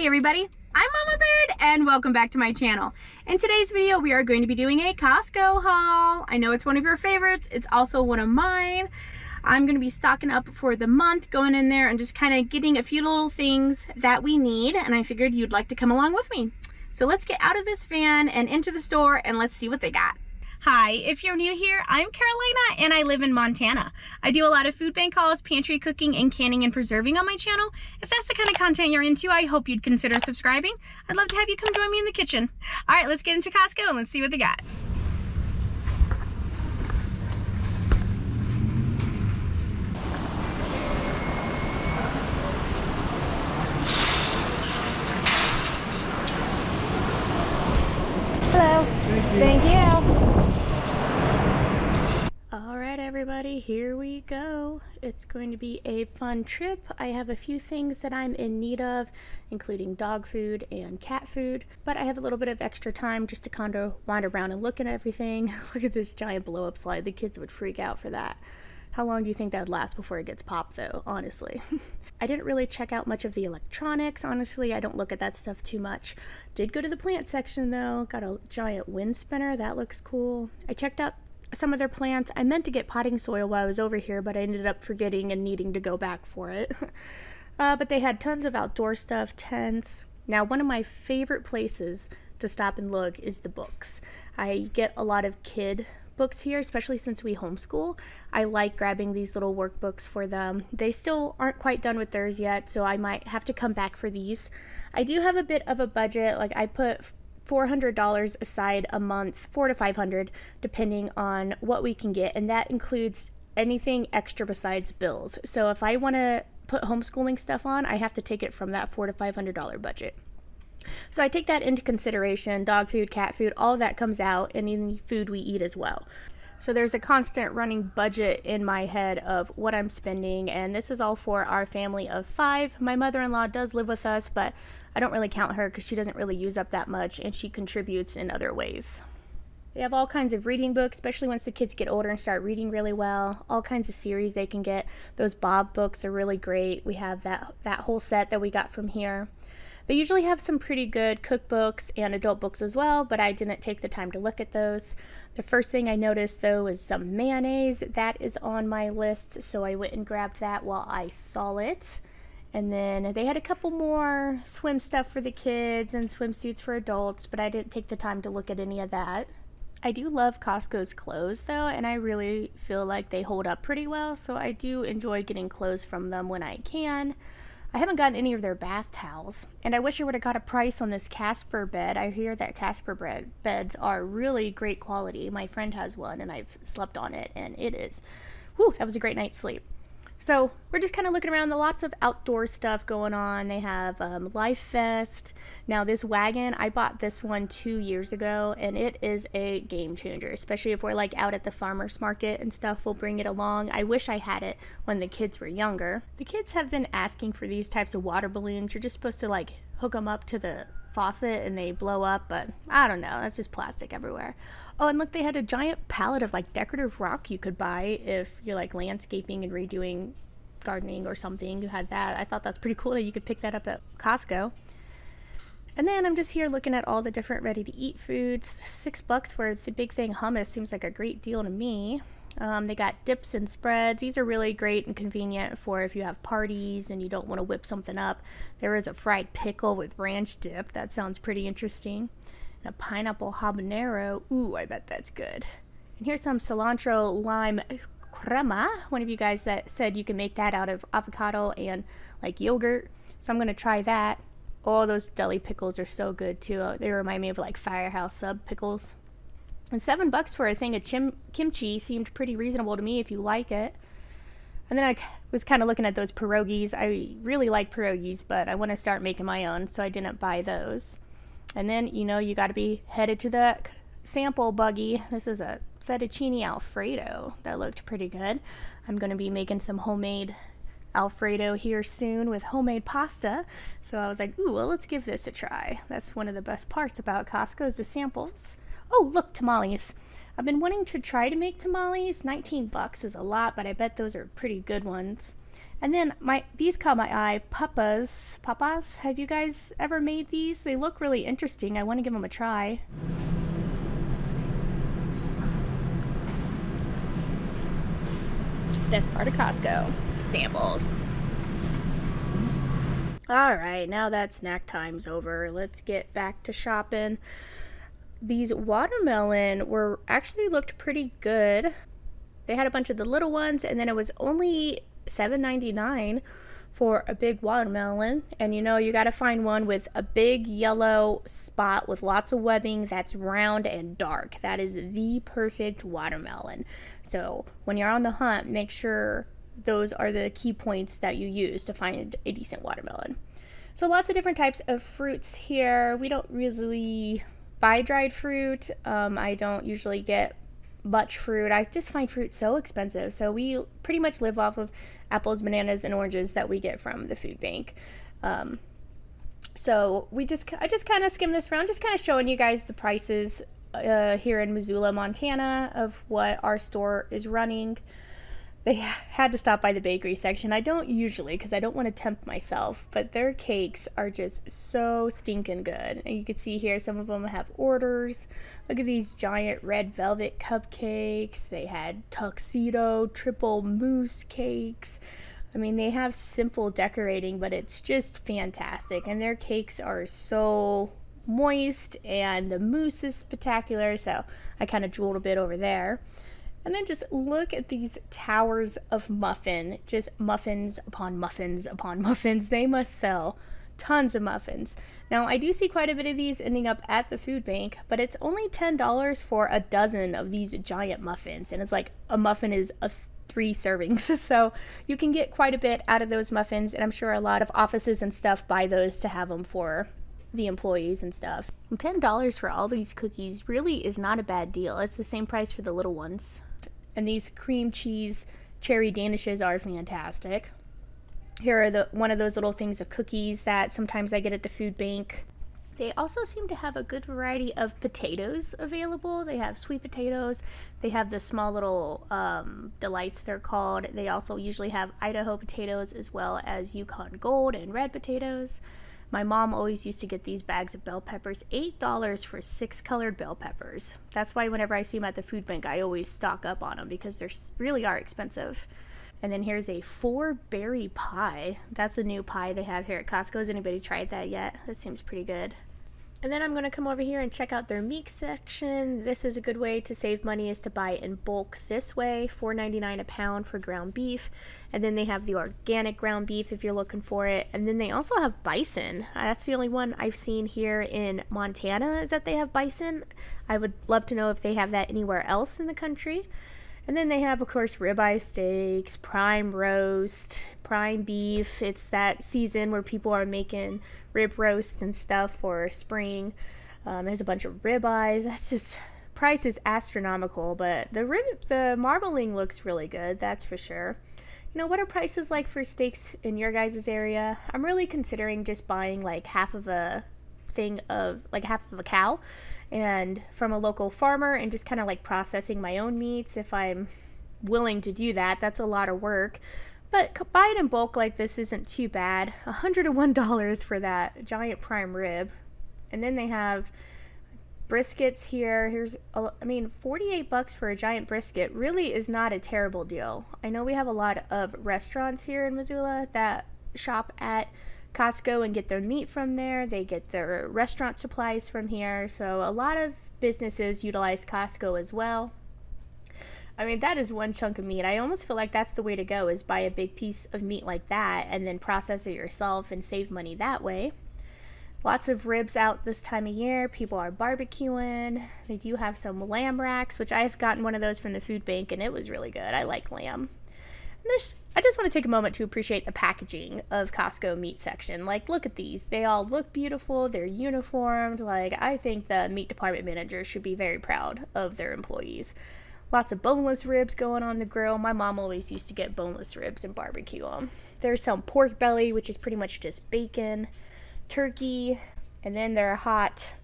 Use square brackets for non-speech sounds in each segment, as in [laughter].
Hey everybody, I'm Mama Baird and welcome back to my channel. In today's video we are going to be doing a Costco haul. I know it's one of your favorites, it's also one of mine. I'm going to be stocking up for the month, going in there and just kind of getting a few little things that we need and I figured you'd like to come along with me. So let's get out of this van and into the store and let's see what they got. Hi, if you're new here, I'm Carolina and I live in Montana. I do a lot of food bank hauls, pantry cooking, and canning and preserving on my channel. If that's the kind of content you're into, I hope you'd consider subscribing. I'd love to have you come join me in the kitchen. All right, let's get into Costco and let's see what they got. Hello. Thank you. All right, everybody, here we go. It's going to be a fun trip. I have a few things that I'm in need of, including dog food and cat food, but I have a little bit of extra time just to kind of wander around and look at everything. [laughs] look at this giant blow up slide. The kids would freak out for that. How long do you think that would last before it gets popped, though, honestly? [laughs] I didn't really check out much of the electronics, honestly. I don't look at that stuff too much. Did go to the plant section, though. Got a giant wind spinner. That looks cool. I checked out some of their plants. I meant to get potting soil while I was over here, but I ended up forgetting and needing to go back for it. [laughs] uh, but they had tons of outdoor stuff, tents. Now, one of my favorite places to stop and look is the books. I get a lot of kid books here, especially since we homeschool. I like grabbing these little workbooks for them. They still aren't quite done with theirs yet, so I might have to come back for these. I do have a bit of a budget. Like I put $400 aside a month, 4 to 500 depending on what we can get, and that includes anything extra besides bills. So if I want to put homeschooling stuff on, I have to take it from that 4 to 500 dollar budget. So I take that into consideration dog food, cat food, all that comes out, and any food we eat as well. So there's a constant running budget in my head of what I'm spending, and this is all for our family of five. My mother in law does live with us, but I don't really count her because she doesn't really use up that much and she contributes in other ways. They have all kinds of reading books, especially once the kids get older and start reading really well. All kinds of series they can get. Those Bob books are really great. We have that that whole set that we got from here. They usually have some pretty good cookbooks and adult books as well, but I didn't take the time to look at those. The first thing I noticed though was some mayonnaise. That is on my list, so I went and grabbed that while I saw it. And then they had a couple more swim stuff for the kids and swimsuits for adults, but I didn't take the time to look at any of that. I do love Costco's clothes though, and I really feel like they hold up pretty well, so I do enjoy getting clothes from them when I can. I haven't gotten any of their bath towels, and I wish I would have got a price on this Casper bed. I hear that Casper bed beds are really great quality. My friend has one, and I've slept on it, and it is, whew, that was a great night's sleep. So we're just kind of looking around. The lots of outdoor stuff going on. They have um, Life Fest. Now this wagon, I bought this one two years ago, and it is a game changer. Especially if we're like out at the farmers market and stuff, we'll bring it along. I wish I had it when the kids were younger. The kids have been asking for these types of water balloons. You're just supposed to like hook them up to the faucet and they blow up, but I don't know. That's just plastic everywhere. Oh, and look, they had a giant pallet of like decorative rock you could buy if you're like landscaping and redoing gardening or something. You had that. I thought that's pretty cool that you could pick that up at Costco. And then I'm just here looking at all the different ready to eat foods. Six bucks for the big thing hummus seems like a great deal to me. Um, they got dips and spreads. These are really great and convenient for if you have parties and you don't want to whip something up. There is a fried pickle with ranch dip. That sounds pretty interesting. And a pineapple habanero. Ooh, I bet that's good. And here's some cilantro lime crema. One of you guys that said you can make that out of avocado and like yogurt. So I'm going to try that. Oh, those deli pickles are so good too. They remind me of like Firehouse Sub pickles. And seven bucks for a thing of chim- kimchi seemed pretty reasonable to me if you like it. And then I was kind of looking at those pierogies. I really like pierogies, but I want to start making my own, so I didn't buy those. And then, you know, you got to be headed to the sample buggy. This is a fettuccine alfredo that looked pretty good. I'm going to be making some homemade alfredo here soon with homemade pasta. So I was like, ooh, well, let's give this a try. That's one of the best parts about Costco is the samples. Oh, look, tamales. I've been wanting to try to make tamales. 19 bucks is a lot, but I bet those are pretty good ones. And then my these caught my eye, papas. Papas, have you guys ever made these? They look really interesting. I want to give them a try. Best part of Costco. Samples. All right, now that snack time's over, let's get back to shopping these watermelon were actually looked pretty good. They had a bunch of the little ones, and then it was only $7.99 for a big watermelon. And you know, you got to find one with a big yellow spot with lots of webbing that's round and dark. That is the perfect watermelon. So when you're on the hunt, make sure those are the key points that you use to find a decent watermelon. So lots of different types of fruits here. We don't really buy dried fruit. Um, I don't usually get much fruit. I just find fruit so expensive. So we pretty much live off of apples, bananas, and oranges that we get from the food bank. Um, so we just, I just kind of skim this around, just kind of showing you guys the prices uh, here in Missoula, Montana, of what our store is running they had to stop by the bakery section. I don't usually because I don't want to tempt myself, but their cakes are just so stinking good. And you can see here some of them have orders. Look at these giant red velvet cupcakes. They had tuxedo triple mousse cakes. I mean, they have simple decorating, but it's just fantastic. And their cakes are so moist and the mousse is spectacular. So I kind of drooled a bit over there. And then just look at these towers of muffin, just muffins upon muffins upon [laughs] muffins. They must sell tons of muffins. Now, I do see quite a bit of these ending up at the food bank, but it's only $10 for a dozen of these giant muffins. And it's like a muffin is a three servings. [laughs] So you can get quite a bit out of those muffins. And I'm sure a lot of offices and stuff buy those to have them for the employees and stuff. $10 for all these cookies really is not a bad deal. It's the same price for the little ones. And these cream cheese cherry danishes are fantastic. Here are the one of those little things of cookies that sometimes I get at the food bank. They also seem to have a good variety of potatoes available. They have sweet potatoes. They have the small little um, delights, they're called. They also usually have Idaho potatoes as well as Yukon Gold and red potatoes. My mom always used to get these bags of bell peppers, $8 for six colored bell peppers. That's why whenever I see them at the food bank, I always stock up on them because they really are expensive. And then here's a four berry pie. That's a new pie they have here at Costco. Has anybody tried that yet? That seems pretty good. And then I'm going to come over here and check out their meat section. This is a good way to save money is to buy in bulk this way, $4.99 a pound for ground beef. And then they have the organic ground beef if you're looking for it. And then they also have bison. Uh, that's the only one I've seen here in Montana is that they have bison. I would love to know if they have that anywhere else in the country. And then they have, of course, ribeye steaks, prime roast, prime beef. It's that season where people are making rib roasts and stuff for spring. Um, there's a bunch of ribeyes. That's just price is astronomical, but the rib the marbling looks really good. That's for sure. You know, what are prices like for steaks in your guys' area? I'm really considering just buying like half of a thing of like half of a cow and from a local farmer and just kind of like processing my own meats if I'm willing to do that. That's a lot of work. But buy it in bulk like this isn't too bad. $101 for that giant prime rib. And then they have briskets here. Here's, I mean, 48 bucks for a giant brisket really is not a terrible deal. I know we have a lot of restaurants here in Missoula that shop at Costco and get their meat from there. They get their restaurant supplies from here. So a lot of businesses utilize Costco as well. I mean, that is one chunk of meat. I almost feel like that's the way to go is buy a big piece of meat like that and then process it yourself and save money that way. Lots of ribs out this time of year. People are barbecuing. They do have some lamb racks, which I've gotten one of those from the food bank and it was really good. I like lamb. This, I just want to take a moment to appreciate the packaging of Costco meat section. Like, look at these. They all look beautiful. They're uniformed. Like, I think the meat department manager should be very proud of their employees. Lots of boneless ribs going on the grill. My mom always used to get boneless ribs and barbecue them. There's some pork belly, which is pretty much just bacon turkey, and then their hot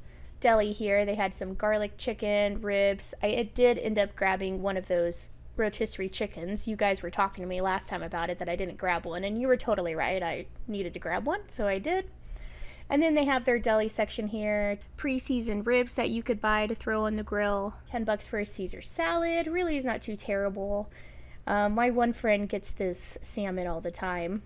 deli here. They had some garlic chicken, ribs. I did end up grabbing one of those rotisserie chickens. You guys were talking to me last time about it that I didn't grab one, and you were totally right. I needed to grab one, so I did. And then they have their deli section here, pre-seasoned ribs that you could buy to throw on the grill. 10 bucks for a Caesar salad. Really is not too terrible. Um, my one friend gets this salmon all the time.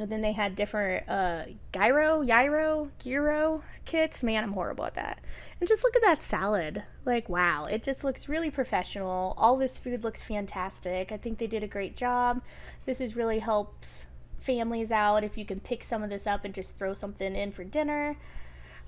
And then they had different uh, gyro, gyro, gyro kits. Man, I'm horrible at that. And just look at that salad. Like, wow, it just looks really professional. All this food looks fantastic. I think they did a great job. This is really helps families out if you can pick some of this up and just throw something in for dinner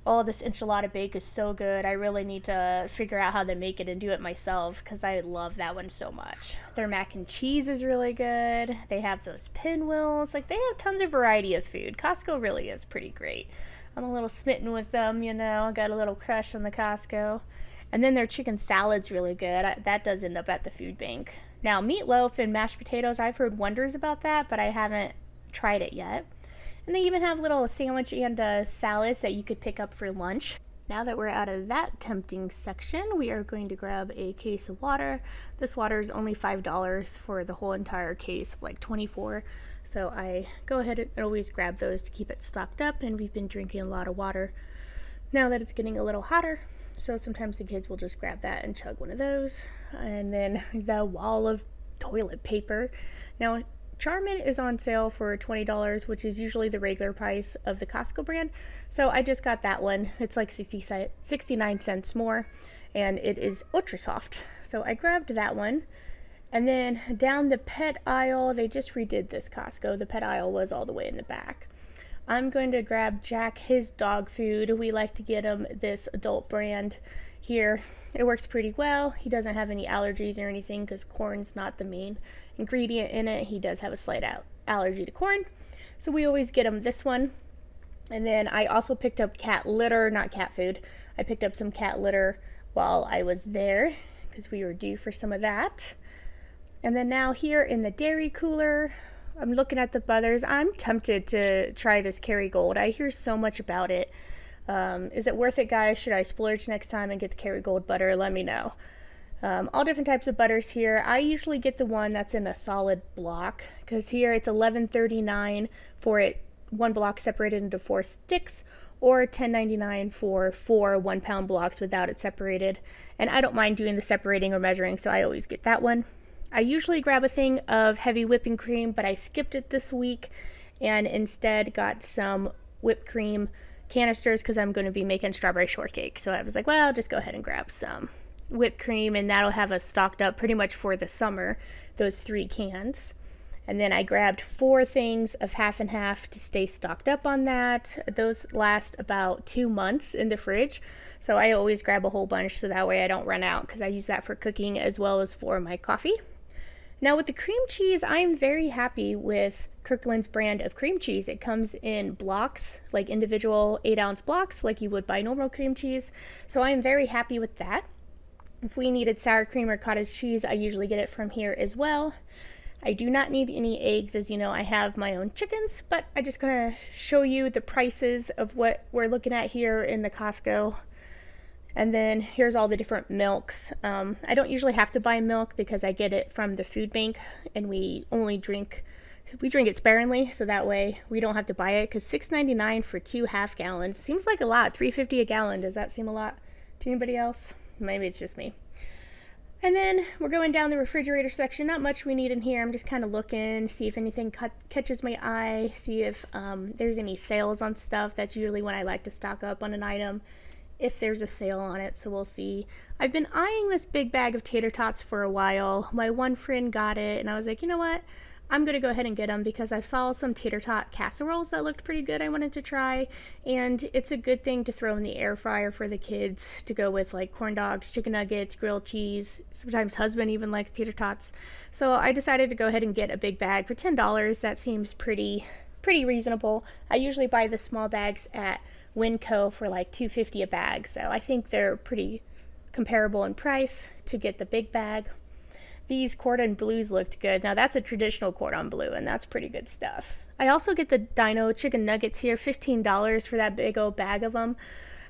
oh, this enchilada bake is so good. I really need to figure out how to make it and do it myself because I love that one so much. Their mac and cheese is really good. They have those pinwheels. Like, they have tons of variety of food. Costco really is pretty great. I'm a little smitten with them, you know. I got a little crush on the Costco. And then their chicken salad's really good. That does end up at the food bank. Now, meatloaf and mashed potatoes, I've heard wonders about that, but I haven't tried it yet. And they even have little sandwich and uh, salads that you could pick up for lunch. Now that we're out of that tempting section, we are going to grab a case of water. This water is only $5 for the whole entire case of like 24. So I go ahead and always grab those to keep it stocked up and we've been drinking a lot of water now that it's getting a little hotter. So sometimes the kids will just grab that and chug one of those. And then the wall of toilet paper. Now Charmin is on sale for $20, which is usually the regular price of the Costco brand. So I just got that one. It's like 60, 69 cents more, and it is ultra soft. So I grabbed that one. And then down the pet aisle, they just redid this Costco. The pet aisle was all the way in the back. I'm going to grab Jack his dog food. We like to get him this adult brand here. It works pretty well. He doesn't have any allergies or anything because corn's not the main ingredient in it. He does have a slight al- allergy to corn. So we always get him this one. And then I also picked up cat litter, not cat food. I picked up some cat litter while I was there because we were due for some of that. And then now here in the dairy cooler, I'm looking at the butters. I'm tempted to try this Kerrygold. I hear so much about it. Um, is it worth it, guys? Should I splurge next time and get the Kerrygold butter? Let me know. Um, all different types of butters here. I usually get the one that's in a solid block because here it's 11.39 for it one block separated into four sticks or 10.99 for four one pound blocks without it separated. And I don't mind doing the separating or measuring, so I always get that one. I usually grab a thing of heavy whipping cream, but I skipped it this week and instead got some whipped cream canisters because I'm going to be making strawberry shortcake. So I was like, well, I'll just go ahead and grab some whipped cream, and that'll have us stocked up pretty much for the summer, those three cans. And then I grabbed four things of half and half to stay stocked up on that. Those last about two months in the fridge. So I always grab a whole bunch so that way I don't run out because I use that for cooking as well as for my coffee. Now, with the cream cheese, I'm very happy with Kirkland's brand of cream cheese. It comes in blocks, like individual eight ounce blocks, like you would buy normal cream cheese. So I'm very happy with that. If we needed sour cream or cottage cheese, I usually get it from here as well. I do not need any eggs, as you know, I have my own chickens, but I'm just to show you the prices of what we're looking at here in the Costco. And then here's all the different milks. Um, I don't usually have to buy milk because I get it from the food bank and we only drink, we drink it sparingly, so that way we don't have to buy it because $6.99 for two half gallons seems like a lot. $3.50 a gallon, does that seem a lot? To anybody else? Maybe it's just me. And then we're going down the refrigerator section. Not much we need in here. I'm just kind of looking, see if anything cut, catches my eye, see if um, there's any sales on stuff. That's usually when I like to stock up on an item if there's a sale on it, so we'll see. I've been eyeing this big bag of tater tots for a while. My one friend got it, and I was like, you know what? I'm going to go ahead and get them because I saw some tater tot casseroles that looked pretty good I wanted to try. And it's a good thing to throw in the air fryer for the kids to go with like corn dogs, chicken nuggets, grilled cheese. Sometimes husband even likes tater tots. So I decided to go ahead and get a big bag for $10. That seems pretty pretty reasonable. I usually buy the small bags at Winco for like 250 a bag. So I think they're pretty comparable in price to get the big bag these cordon bleus looked good. Now that's a traditional cordon bleu, and that's pretty good stuff. I also get the Dino chicken nuggets here, $15 for that big old bag of them.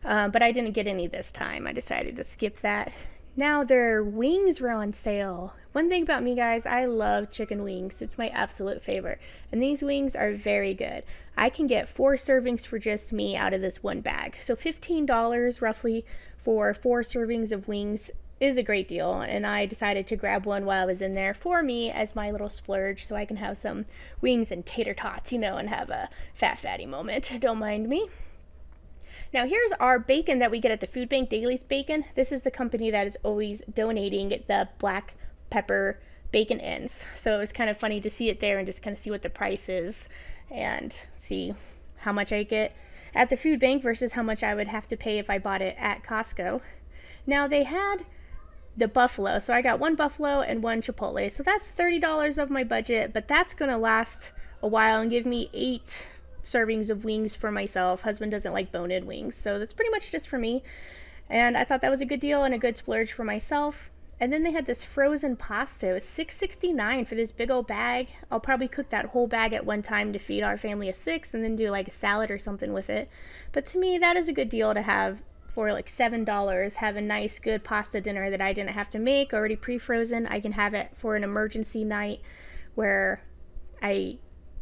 Uh, but I didn't get any this time. I decided to skip that. Now their wings were on sale. One thing about me, guys, I love chicken wings. It's my absolute favorite. And these wings are very good. I can get four servings for just me out of this one bag. So $15 roughly for four servings of wings is a great deal and I decided to grab one while I was in there for me as my little splurge so I can have some wings and tater tots, you know, and have a fat fatty moment. [laughs] Don't mind me. Now here's our bacon that we get at the food bank, Daily's Bacon. This is the company that is always donating the black pepper bacon ends. So it's kind of funny to see it there and just kind of see what the price is and see how much I get at the food bank versus how much I would have to pay if I bought it at Costco. Now they had the buffalo. So I got one buffalo and one chipotle. So that's $30 of my budget, but that's going to last a while and give me eight servings of wings for myself. Husband doesn't like bone-in wings, so that's pretty much just for me. And I thought that was a good deal and a good splurge for myself. And then they had this frozen pasta. It was $6.69 for this big old bag. I'll probably cook that whole bag at one time to feed our family of six and then do like a salad or something with it. But to me, that is a good deal to have for like seven dollars have a nice good pasta dinner that I didn't have to make already pre-frozen I can have it for an emergency night where I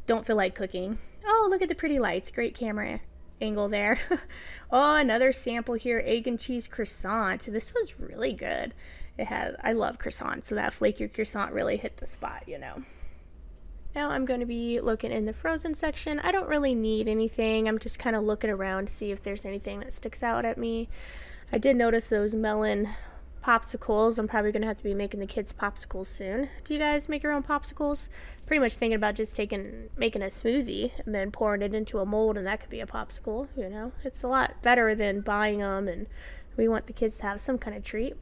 don't feel like cooking oh look at the pretty lights great camera angle there [laughs] oh another sample here egg and cheese croissant this was really good it had I love croissant so that flaky croissant really hit the spot you know now I'm going to be looking in the frozen section. I don't really need anything. I'm just kind of looking around to see if there's anything that sticks out at me. I did notice those melon popsicles. I'm probably going to have to be making the kids popsicles soon. Do you guys make your own popsicles? Pretty much thinking about just taking making a smoothie and then pouring it into a mold and that could be a popsicle, you know. It's a lot better than buying them and we want the kids to have some kind of treat.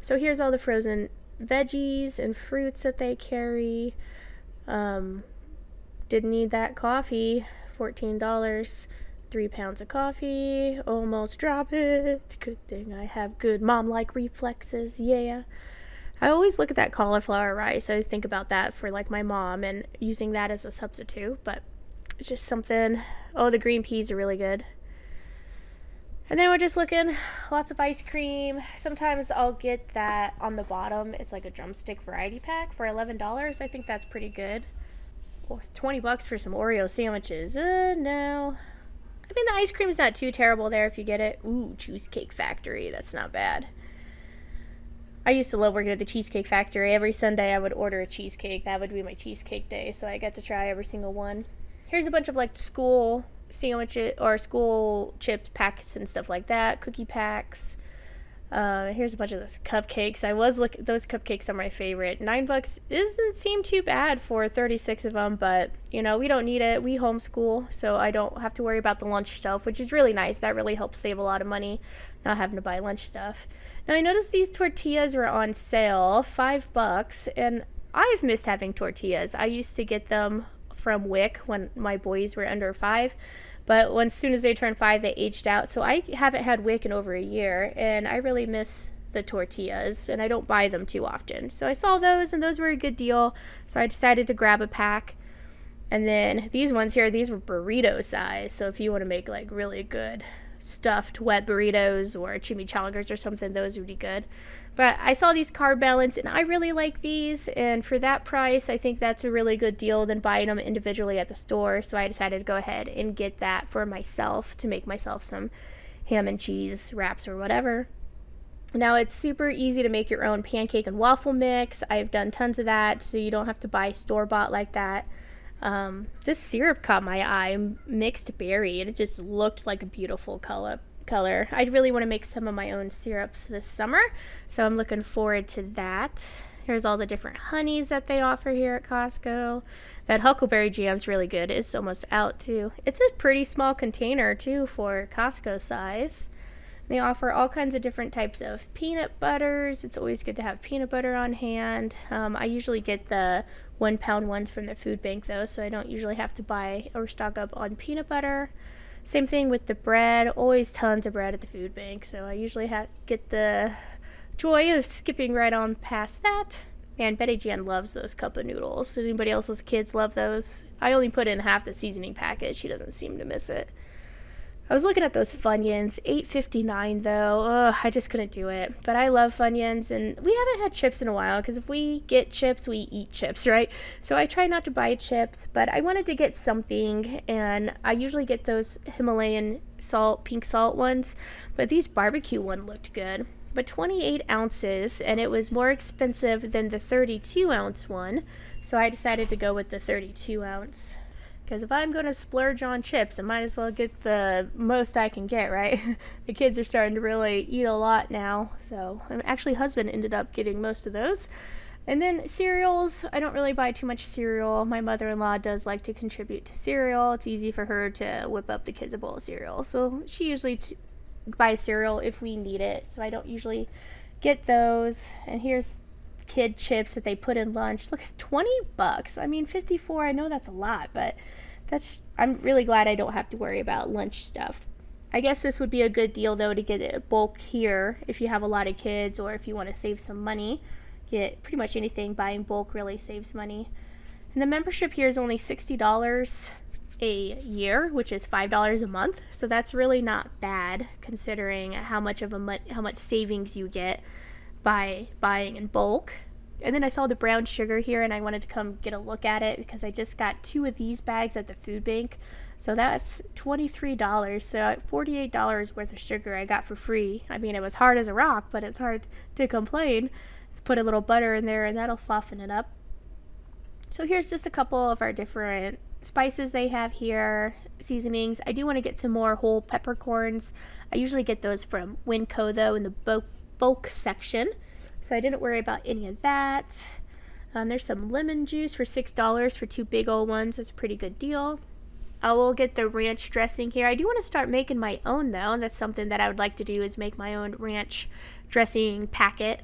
So here's all the frozen veggies and fruits that they carry. Um, didn't need that coffee. $14. Three pounds of coffee. Almost drop it. Good thing I have good mom like reflexes. Yeah. I always look at that cauliflower rice. I think about that for like my mom and using that as a substitute, but it's just something. Oh, the green peas are really good. And then we're just looking, lots of ice cream. Sometimes I'll get that on the bottom. It's like a drumstick variety pack for $11. I think that's pretty good. Oh, 20 bucks for some Oreo sandwiches. Uh, no. I mean, the ice cream's not too terrible there if you get it. Ooh, Cheesecake Factory. That's not bad. I used to love working at the Cheesecake Factory. Every Sunday I would order a cheesecake. That would be my cheesecake day. So I got to try every single one. Here's a bunch of like school sandwiches or school chips packets and stuff like that, cookie packs. Uh, here's a bunch of those cupcakes. I was looking; those cupcakes are my favorite. Nine bucks doesn't seem too bad for 36 of them, but you know we don't need it. We homeschool, so I don't have to worry about the lunch stuff, which is really nice. That really helps save a lot of money, not having to buy lunch stuff. Now I noticed these tortillas were on sale, five bucks, and I've missed having tortillas. I used to get them from WIC when my boys were under five. But when, as soon as they turned five, they aged out. So I haven't had WIC in over a year, and I really miss the tortillas, and I don't buy them too often. So I saw those, and those were a good deal. So I decided to grab a pack. And then these ones here, these were burrito size. So if you want to make like really good stuffed wet burritos or chimichangas or something, those would be good. But I saw these carb balance and I really like these. And for that price, I think that's a really good deal than buying them individually at the store. So I decided to go ahead and get that for myself to make myself some ham and cheese wraps or whatever. Now it's super easy to make your own pancake and waffle mix. I've done tons of that, so you don't have to buy store bought like that. Um, this syrup caught my eye, mixed berry. And it just looked like a beautiful color. Color. I really want to make some of my own syrups this summer, so I'm looking forward to that. Here's all the different honeys that they offer here at Costco. That huckleberry jam's really good. It's almost out too. It's a pretty small container too for Costco size. They offer all kinds of different types of peanut butters. It's always good to have peanut butter on hand. Um, I usually get the one pound ones from the food bank though, so I don't usually have to buy or stock up on peanut butter. Same thing with the bread. Always tons of bread at the food bank, so I usually get the joy of skipping right on past that. Man, Betty Jan loves those cup of noodles. Anybody else's kids love those? I only put in half the seasoning packet. She doesn't seem to miss it. I was looking at those Funyuns, 8.59 though. Ugh, I just couldn't do it. But I love Funyuns, and we haven't had chips in a while because if we get chips, we eat chips, right? So I try not to buy chips, but I wanted to get something, and I usually get those Himalayan salt, pink salt ones, but these barbecue one looked good. But 28 ounces, and it was more expensive than the 32 ounce one, so I decided to go with the 32 ounce. Because if I'm going to splurge on chips, I might as well get the most I can get, right? [laughs] the kids are starting to really eat a lot now. So, actually, husband ended up getting most of those. And then cereals, I don't really buy too much cereal. My mother in law does like to contribute to cereal. It's easy for her to whip up the kids a bowl of cereal. So, she usually t- buys cereal if we need it. So, I don't usually get those. And here's kid chips that they put in lunch. Look, 20 bucks. I mean, 54, I know that's a lot, but that's I'm really glad I don't have to worry about lunch stuff. I guess this would be a good deal though to get it bulk here if you have a lot of kids or if you want to save some money. Get pretty much anything buying bulk really saves money. And the membership here is only $60 a year, which is $5 a month. So that's really not bad considering how much of a how much savings you get by buying in bulk. And then I saw the brown sugar here and I wanted to come get a look at it because I just got two of these bags at the food bank. So that's $23. So $48 worth of sugar I got for free. I mean, it was hard as a rock, but it's hard to complain. Put a little butter in there and that'll soften it up. So here's just a couple of our different spices they have here, seasonings. I do want to get some more whole peppercorns. I usually get those from Winco though in the bulk bulk section. So I didn't worry about any of that. Um, there's some lemon juice for $6 for two big old ones. That's a pretty good deal. I will get the ranch dressing here. I do want to start making my own though. And that's something that I would like to do is make my own ranch dressing packet.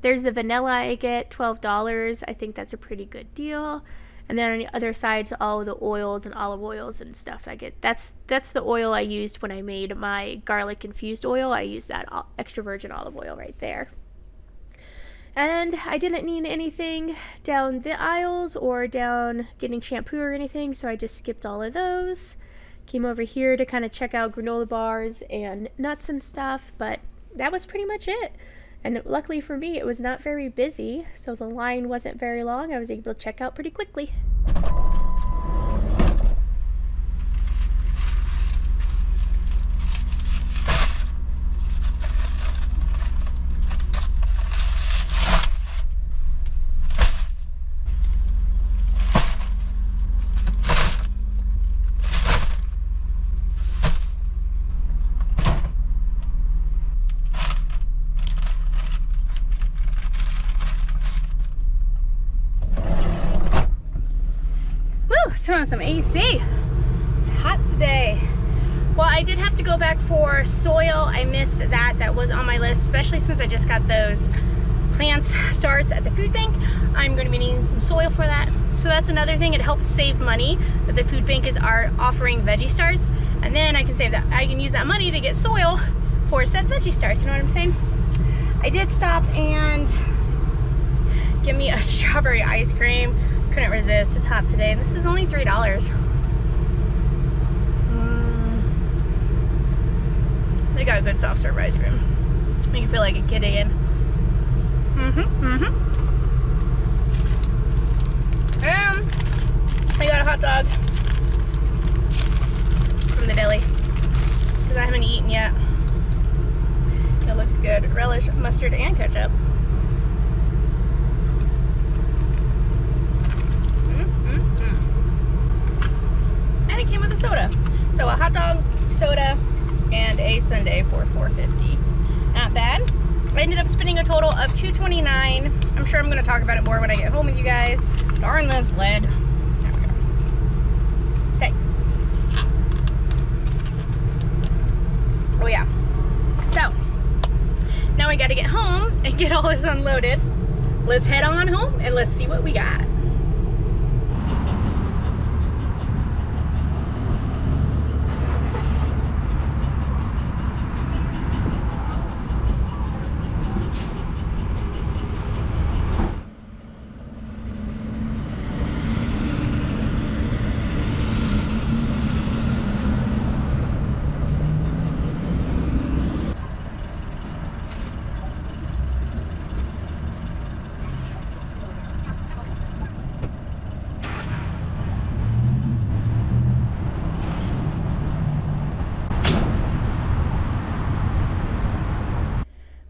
There's the vanilla I get, $12. I think that's a pretty good deal. And then on the other side, all the oils and olive oils and stuff I get. That's that's the oil I used when I made my garlic infused oil. I used that extra virgin olive oil right there. And I didn't need anything down the aisles or down getting shampoo or anything, so I just skipped all of those. Came over here to kind of check out granola bars and nuts and stuff, but that was pretty much it. And luckily for me, it was not very busy, so the line wasn't very long. I was able to check out pretty quickly. Some AC. It's hot today. Well, I did have to go back for soil. I missed that. That was on my list, especially since I just got those plants starts at the food bank. I'm going to be needing some soil for that. So that's another thing. It helps save money that the food bank is are offering veggie starts. And then I can save that. I can use that money to get soil for said veggie starts. You know what I'm saying? I did stop and get me a [laughs] strawberry ice cream couldn't resist. It's hot today. And this is only $3. Mm. They got a good soft serve ice cream. Make you feel like a kid again. Mm-hmm, mm-hmm. Um, I got a hot dog from the deli because I haven't eaten yet. It looks good. Relish mustard and ketchup. And it came with a soda. So a hot dog, soda, and a sundae for 4.50. Not bad. I ended up spending a total of 2.29. I'm sure I'm going to talk about it more when I get home with you guys. Darn this lid. Stay. Oh yeah. So, now we got to get home and get all this unloaded. Let's head on home and let's see what we got.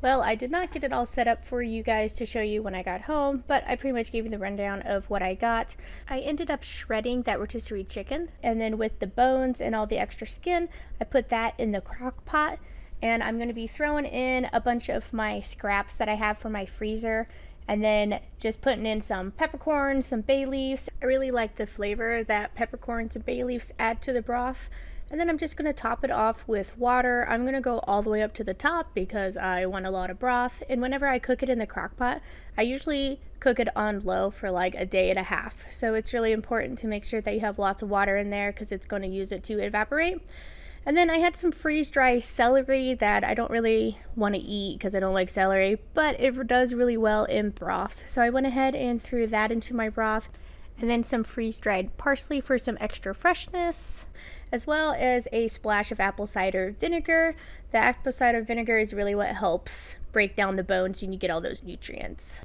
Well, I did not get it all set up for you guys to show you when I got home, but I pretty much gave you the rundown of what I got. I ended up shredding that rotisserie chicken, and then with the bones and all the extra skin, I put that in the crock pot, and I'm going to be throwing in a bunch of my scraps that I have from my freezer, and then just putting in some peppercorns, some bay leaves. I really like the flavor that peppercorns and bay leaves add to the broth. And then I'm just going to top it off with water. I'm going to go all the way up to the top because I want a lot of broth. And whenever I cook it in the crock pot, I usually cook it on low for like a day and a half. So it's really important to make sure that you have lots of water in there because it's going to use it to evaporate. And then I had some freeze dry celery that I don't really want to eat because I don't like celery, but it does really well in broths. So I went ahead and threw that into my broth. And then some freeze dried parsley for some extra freshness as well as a splash of apple cider vinegar. The apple cider vinegar is really what helps break down the bones and you get all those nutrients.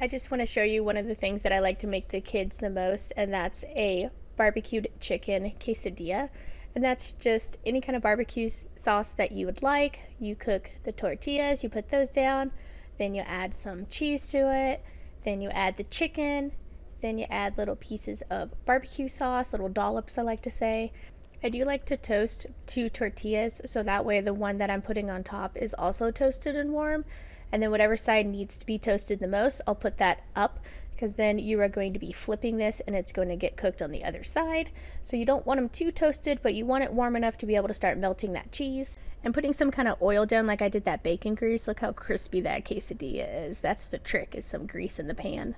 I just want to show you one of the things that I like to make the kids the most, and that's a barbecued chicken quesadilla. And that's just any kind of barbecue sauce that you would like. You cook the tortillas, you put those down, then you add some cheese to it, then you add the chicken, then you add little pieces of barbecue sauce, little dollops, I like to say. I do like to toast two tortillas so that way the one that I'm putting on top is also toasted and warm. And then whatever side needs to be toasted the most, I'll put that up because then you are going to be flipping this and it's going to get cooked on the other side. So you don't want them too toasted, but you want it warm enough to be able to start melting that cheese. And putting some kind of oil down like I did that bacon grease. Look how crispy that quesadilla is. That's the trick is some grease in the pan.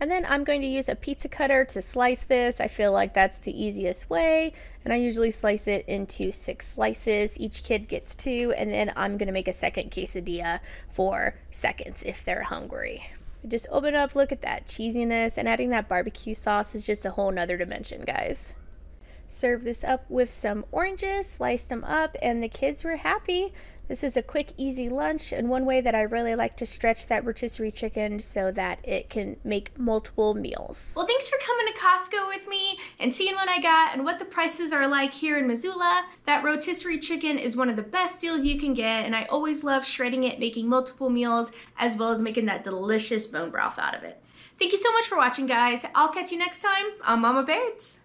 And then I'm going to use a pizza cutter to slice this. I feel like that's the easiest way. And I usually slice it into six slices. Each kid gets two. And then I'm going to make a second quesadilla for seconds if they're hungry. Just open up, look at that cheesiness. And adding that barbecue sauce is just a whole nother dimension, guys. Serve this up with some oranges, slice them up, and the kids were happy. This is a quick, easy lunch, and one way that I really like to stretch that rotisserie chicken so that it can make multiple meals. Well, thanks for coming to Costco with me and seeing what I got and what the prices are like here in Missoula. That rotisserie chicken is one of the best deals you can get, and I always love shredding it, making multiple meals, as well as making that delicious bone broth out of it. Thank you so much for watching, guys. I'll catch you next time on Mama Baird's.